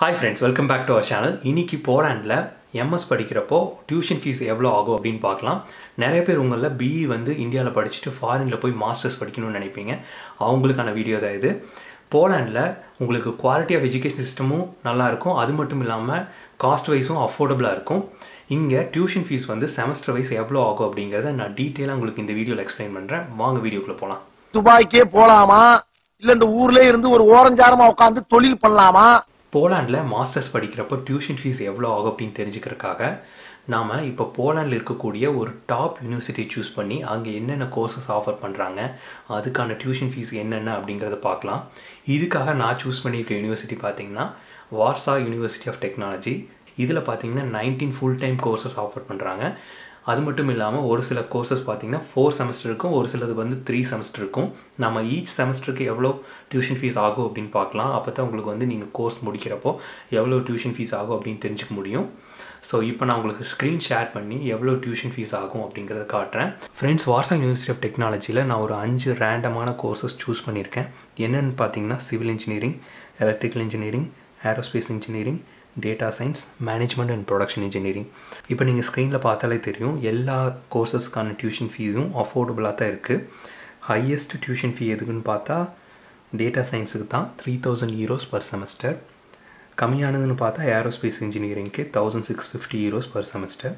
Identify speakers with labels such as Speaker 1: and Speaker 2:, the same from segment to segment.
Speaker 1: Hi friends welcome back to our channel இன்னைக்கு போலாண்டில் MS படிக்கிறப்போ டியூஷன் ஃபீஸ் எவ்வளோ ஆகும் அப்படின்னு பார்க்கலாம். நிறைய பேர் உங்களில் பிஇ வந்து இந்தியாவில் படிச்சுட்டு ஃபாரினில் போய் மாஸ்டர்ஸ் படிக்கணும்னு நினைப்பீங்க. அவங்களுக்கான வீடியோ தான் இது. போலாண்டில் உங்களுக்கு குவாலிட்டி ஆஃப் எஜுகேஷன் சிஸ்டமும் நல்லாயிருக்கும் அது மட்டும் இல்லாமல் காஸ்ட் வைஸும் அஃபோர்டபுளாக இருக்கும். இங்கே டியூஷன் ஃபீஸ் வந்து செமஸ்டர் வைஸ் எவ்வளோ ஆகும் அப்படிங்கிறத நான் டீட்டெயிலாக உங்களுக்கு இந்த வீடியோவில் எக்ஸ்பிளைன் பண்ணுறேன் வாங்க வீடியோக்குள்ளே போகலாம்
Speaker 2: துபாய்க்கே போகலாமா இல்லை இந்த ஊர்லேயே இருந்து ஒரு ஓரஞ்சாரமாக உட்காந்து தொழில் பண்ணலாமா?
Speaker 1: போலாண்டில் மாஸ்டர்ஸ் படிக்கிறப்போ டியூஷன் ஃபீஸ் எவ்வளோ ஆகும் அப்படின்னு தெரிஞ்சுக்கிறதுக்காக நாம் இப்போ போலாண்டில் இருக்கக்கூடிய ஒரு டாப் யூனிவர்சிட்டி சூஸ் பண்ணி அங்கே என்னென்ன கோர்சஸ் ஆஃபர் பண்ணுறாங்க அதுக்கான டியூஷன் ஃபீஸ் என்னென்ன அப்படிங்கிறத பார்க்கலாம். இதுக்காக நான் சூஸ் பண்ணியிருக்க யூனிவர்சிட்டி பார்த்தீங்கன்னா வார்சா யூனிவர்சிட்டி ஆஃப் டெக்னாலஜி. இதில் பார்த்தீங்கன்னா nineteen full time courses offer பண்ணுறாங்க அது மட்டும் இல்லாமல் ஒரு சில கோர்சஸ் பார்த்தீங்கன்னா ஃபோர் செமஸ்டருக்கும் ஒரு சிலது வந்து த்ரீ செமஸ்டர் இருக்கும். நம்ம ஈச் செமஸ்டருக்கு எவ்வளோ டியூஷன் ஃபீஸ் ஆகும் அப்படின்னு பார்க்கலாம் அப்போ தான் உங்களுக்கு வந்து நீங்கள் கோர்ஸ் முடிக்கிறப்போ எவ்வளோ டியூஷன் ஃபீஸ் ஆகும் அப்படின்னு தெரிஞ்சுக்க முடியும். ஸோ இப்போ நான் உங்களுக்கு ஸ்க்ரீன் ஷேர் பண்ணி எவ்வளோ டியூஷன் ஃபீஸ் ஆகும் அப்படிங்கிறத காட்டுறேன். ஃப்ரெண்ட்ஸ் வாட்ஸ்அப் யூனிவர்சிட்டி ஆஃப் டெக்னாலஜியில் நான் ஒரு அஞ்சு ரேண்டமான கோர்சஸ் சூஸ் பண்ணியிருக்கேன். என்னென்னு பார்த்தீங்கன்னா civil engineering electrical engineering aerospace engineering data science management and production engineering இப்போ நீங்கள் ஸ்க்ரீனில் பார்த்தாலே தெரியும் எல்லா கோர்சஸ்க்கான டியூஷன் ஃபீஸும் அஃபோர்டபுளாக தான் இருக்குது ஹையஸ்ட் டியூஷன் ஃபீ எதுக்குன்னு பார்த்தா டேட்டா சயின்ஸுக்கு தான் three thousand euros per semester கம்மியானதுன்னு பார்த்தா aerospace இன்ஜினியரிங்க்கு thousand six fifty euros per semester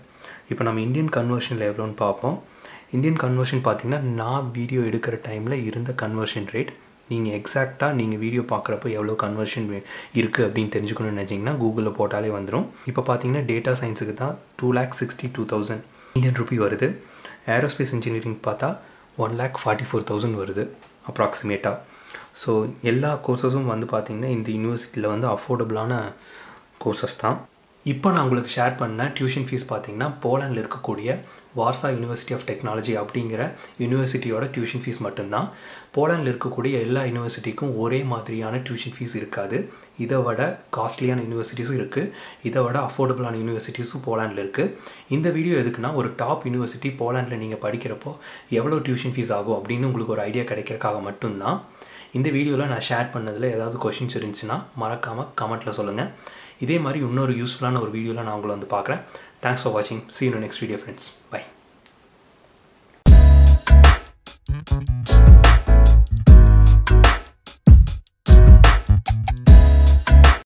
Speaker 1: இப்போ நம்ம இந்தியன் கன்வர்ஷனில் எவ்வளோன்னு பார்ப்போம். இந்தியன் கன்வர்ஷன் பார்த்திங்கன்னா நான் வீடியோ எடுக்கிற டைமில் இருந்த கன்வர்ஷன் ரேட் நீங்கள் எக்ஸாக்டாக நீங்கள் வீடியோ பார்க்குறப்போ எவ்வளோ கன்வர்ஷன் இருக்குது அப்படின்னு தெரிஞ்சுக்கணும்னு நினச்சிங்கன்னா கூகுளில் போட்டாலே வந்துடும் இப்போ பார்த்தீங்கன்னா டேட்டா சயின்ஸுக்கு தான் two lakh sixty two thousand million rupee வருது. ஏரோஸ்பேஸ் இன்ஜினியரிங் பார்த்தா one lakh forty four thousand வருது அப்ராக்சிமேட்டாக ஸோ எல்லா கோர்சஸும் வந்து பார்த்திங்கன்னா இந்த யூனிவர்சிட்டியில் வந்து அஃபோர்டபுளான கோர்சஸ் தான். இப்போ நான் உங்களுக்கு ஷேர் பண்ண டியூஷன் ஃபீஸ் பார்த்தீங்கன்னா போலாண்டில் இருக்கக்கூடிய வார்சா யூனிவர்சிட்டி ஆஃப் டெக்னாலஜி அப்படிங்கிற யூனிவர்சிட்டியோட டியூஷன் ஃபீஸ் மட்டும்தான். போலாண்டில் இருக்கக்கூடிய எல்லா யூனிவர்சிட்டிக்கும் ஒரே மாதிரியான டியூஷன் ஃபீஸ் இருக்காது. இதை விட காஸ்ட்லியான யூனிவர்சிட்டிஸும் இருக்குது இதை விட அஃபோர்டபுளான யூனிவர்சிட்டிஸும் போலாண்டில் இருக்குது இந்த வீடியோ எதுக்குன்னா ஒரு டாப் யூனிவர்சிட்டி போலாண்டில் நீங்கள் படிக்கிறப்போ எவ்வளோ டியூஷன் ஃபீஸ் ஆகும் அப்படின்னு உங்களுக்கு ஒரு ஐடியா கிடைக்கிறக்காக மட்டும்தான். இந்த வீடியோவில் நான் ஷேர் பண்ணதில் ஏதாவது கொஷின்ஸ் இருந்துச்சுன்னா மறக்காமல் கமெண்ட்டில் சொல்லுங்கள் இதே மாதிரி இன்னொரு யூஸ்ஃபுல்லான ஒரு வீடியோவில் நான் உங்களை வந்து பார்க்குறேன். தேங்க்ஸ் ஃபார் வாட்சிங் see you next video friends bye